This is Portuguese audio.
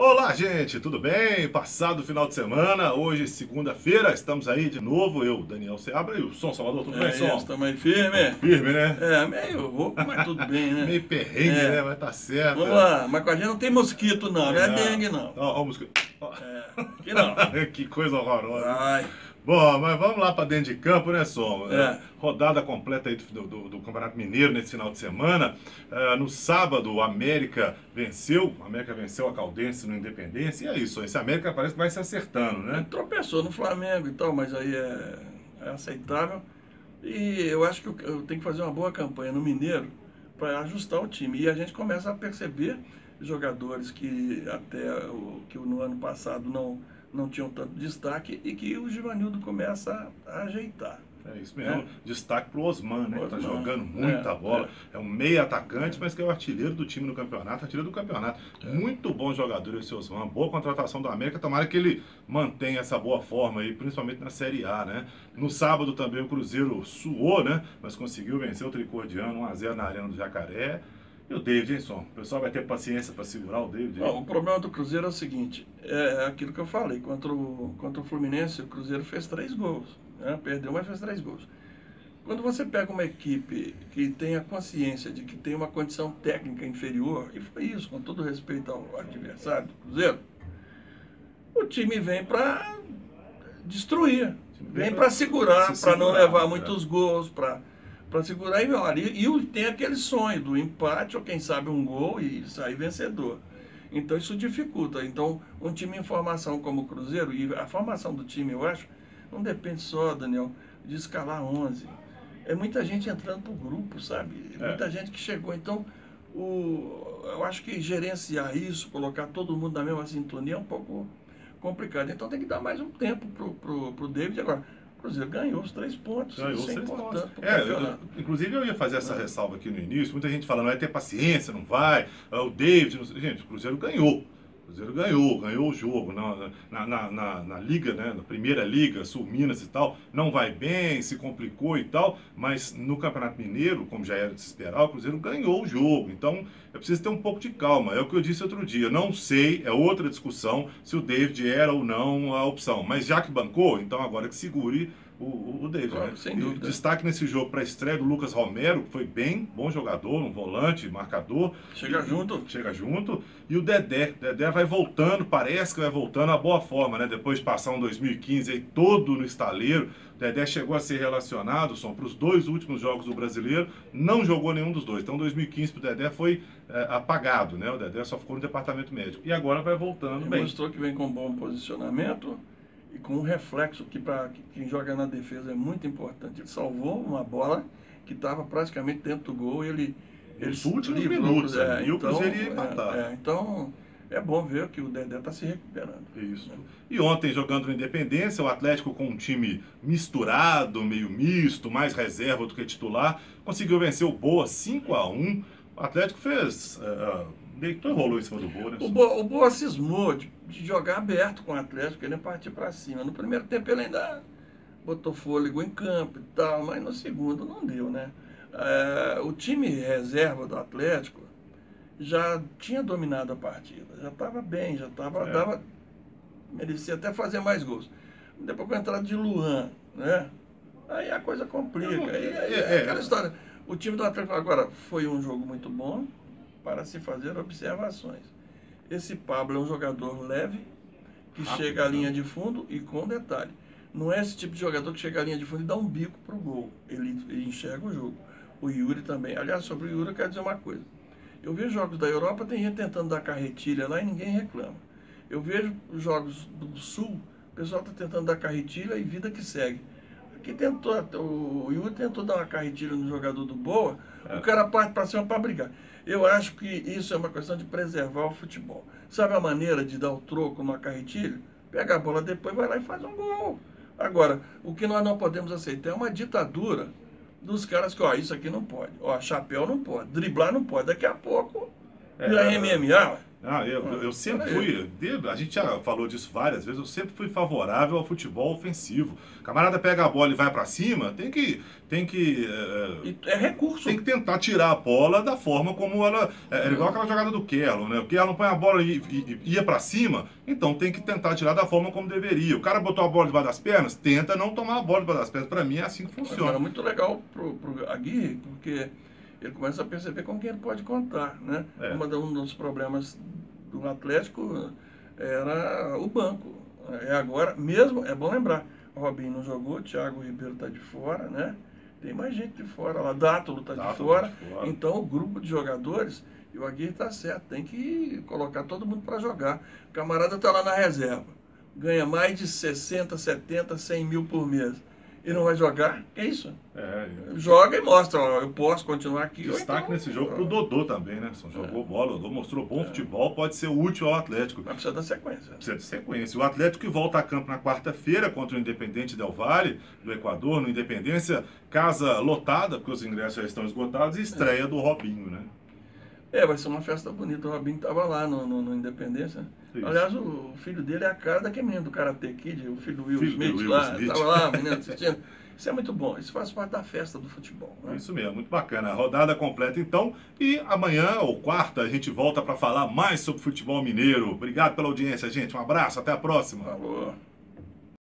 Olá, gente, tudo bem? Passado o final de semana, hoje, segunda-feira, estamos aí de novo, eu, Daniel Seabra e o Som Salvador, tudo bem, É, Som? estamos aí firme. Firme, né? É, meio rouco, mas tudo bem, né? Meio perrengue, É. né? Mas tá certo. Vamos lá, mas com a gente não tem mosquito não, não é dengue não. Ó, ó, o mosquito. Ó, É, aqui não. que coisa horrorosa. Ai, Bom, mas vamos lá para dentro de campo, né, Som? É. Rodada completa aí do, do- do Campeonato Mineiro nesse final de semana. Ah, no sábado, o América venceu. O América venceu a Caldense no Independência. E é isso. Esse América parece que vai se acertando, né? tropeçou no Flamengo e tal, mas aí é, é aceitável. E eu acho que eu, eu tenho que fazer uma boa campanha no Mineiro para ajustar o time. E a gente começa a perceber jogadores que até o, que no ano passado não, não tinham tanto destaque e que o Givanildo começa a, a ajeitar. É isso mesmo. Destaque pro Osman, né? Que tá Osman. jogando muita É, bola. É. um meio atacante, mas que é o artilheiro do time no campeonato, artilheiro do campeonato. É. Muito bom jogador esse Osman. Boa contratação do América. Tomara que ele mantenha essa boa forma aí, principalmente na Série A, né? No sábado também o Cruzeiro suou, né? Mas conseguiu vencer o Tricordiano 1x0 na Arena do Jacaré. E o David, hein, Som? O pessoal vai ter paciência para segurar o David. Não, o problema do Cruzeiro é o seguinte, é aquilo que eu falei, contra o, contra o Fluminense, o Cruzeiro fez três gols, né? perdeu, mas fez três gols. Quando você pega uma equipe que tem a consciência de que tem uma condição técnica inferior, e foi isso, com todo respeito ao adversário do Cruzeiro, o time vem para destruir, vem para segurar, se para não levar é. muitos gols, para para segurar e olha, e, e tem aquele sonho do empate ou quem sabe um gol e sair vencedor. Então isso dificulta. Então um time em formação como o Cruzeiro e a formação do time, eu acho, não depende só, Daniel, de escalar 11. É muita gente entrando pro grupo, sabe? É. Muita gente que chegou. Então o, eu acho que gerenciar isso, colocar todo mundo na mesma sintonia é um pouco complicado. Então tem que dar mais um tempo pro, pro, pro David agora. O Cruzeiro ganhou os três pontos. Ganhou é seis importante pontos. É, eu- inclusive eu ia fazer essa ressalva aqui no início, muita gente falando, vai ter paciência, não vai, ah, o David, gente, o Cruzeiro ganhou. Cruzeiro ganhou, ganhou o jogo na, na, na, na- na liga, né, na primeira liga, Sul Minas e tal, não vai bem, se complicou e tal, mas no Campeonato Mineiro, como já era de se esperar, o Cruzeiro ganhou o jogo, então é preciso ter um pouco de calma, é o que eu disse outro dia, não sei, é outra discussão se o David era ou não a opção, mas já que bancou, então agora que segure o, o, o David, Claro, né? sem dúvida. Destaque nesse jogo para a estreia do Lucas Romero, que foi bem, bom jogador, um volante, marcador. Chega E- junto. Chega junto. E o Dedé. Dedé vai voltando, parece que vai voltando à boa forma, né? Depois de passar um 2015 aí todo no estaleiro. O Dedé chegou a ser relacionado, só para os dois últimos jogos do brasileiro, não jogou nenhum dos dois. Então 2015 para o Dedé foi eh, apagado, né? O Dedé só ficou no departamento médico. E agora vai voltando bem. Mostrou que vem com bom posicionamento e com um reflexo que para quem joga na defesa é muito importante. Ele salvou uma bola que estava praticamente dentro do gol e ele. ele Nos últimos livrou, minutos, é, né? E o então, Cruzeiro ia é, empatar. é, então é bom ver que o Dedé está se recuperando. Isso. E ontem, jogando no Independência, o Atlético com um time misturado, meio misto, mais reserva do que titular, conseguiu vencer o Boa 5 a 1 O Atlético fez. Uh, deitou e rolou em cima do Boa, né? O Boa, o Boa cismou de, de jogar aberto com o Atlético, querendo partir para cima. No primeiro tempo ele ainda botou fôlego em campo e tal, mas no segundo não deu, né? É, o time reserva do Atlético já tinha dominado a partida, já estava bem, já estava. É. dava- merecia até fazer mais gols. Depois com a entrada de Luan, né? Aí a coisa complica. Aí, aí É, é é. aquela história. O time do Atlético agora foi um jogo muito bom para se fazer observações. Esse Pablo é um jogador leve, que Rápido, chega à né? linha de fundo e com detalhe. Não é esse tipo de jogador que chega à linha de fundo e dá um bico pro gol. Ele, ele enxerga o jogo. O Yuri também. Aliás, sobre o Yuri eu quero dizer uma coisa. Eu vejo jogos da Europa, tem gente tentando dar carretilha lá e ninguém reclama. Eu vejo os jogos do Sul, o pessoal está tentando dar carretilha e vida que segue. Aqui tentou, o Yuri tentou dar uma carretilha no jogador do Boa, É. o cara parte para cima para brigar. Eu acho que isso é uma questão de preservar o futebol. Sabe a maneira de dar o troco numa carretilha? Pega a bola depois, vai lá e faz um gol. Agora, o que nós não podemos aceitar é uma ditadura dos caras que, ó, isso aqui não pode. Ó, chapéu não pode, driblar não pode. Daqui a pouco, É. MMA. Ah, eu, Ah, eu sempre fui, a gente já falou disso várias vezes, eu sempre fui favorável ao futebol ofensivo. O camarada pega a bola e vai pra cima, tem que, tem que, E é recurso. tem que tentar tirar a bola da forma como ela. É, era igual aquela jogada do Kerlon, né? O Kerlon põe a bola e, e- e ia pra cima, então tem que tentar tirar da forma como deveria. O cara botou a bola debaixo das pernas, tenta não tomar a bola debaixo das pernas. Pra mim é assim que é funciona. muito legal pro, pro Aguirre, porque ele começa a perceber com quem ele pode contar, né? É. Um dos problemas do Atlético era o banco. É agora, mesmo, é bom lembrar, o Robinho não jogou, o Thiago Ribeiro está de fora, né? Tem mais gente de fora lá, Dátulo está de tá de fora. Então o grupo de jogadores, e o Aguirre está certo, tem que colocar todo mundo para jogar. O camarada está lá na reserva, ganha mais de 60, 70, 100 mil por mês. E não vai jogar? É isso. É, Joga e mostra, ó, eu posso continuar aqui. Destaque então- nesse jogo pro Dodô também, né? Jogou bola, o Dodô mostrou bom futebol, pode ser útil ao Atlético. Mas precisa da sequência. Precisa de sequência. O Atlético que volta a campo na quarta-feira contra o Independente Del Valle, do Equador, no Independência, casa lotada, porque os ingressos já estão esgotados, e estreia do Robinho, né? É, vai ser uma festa bonita. O Robinho estava lá no, no, no Independência. Isso. Aliás, o filho dele é a cara daquele menino do Karate Kid, o filho do Will Filho do Smith Will lá. Smith. Estava lá, o menino assistindo. Isso é muito bom. Isso faz parte da festa do futebol. Né? Isso mesmo, muito bacana. Rodada completa então. E amanhã ou quarta a gente volta para falar mais sobre futebol mineiro. Obrigado pela audiência, gente. Um abraço, até a próxima. Falou.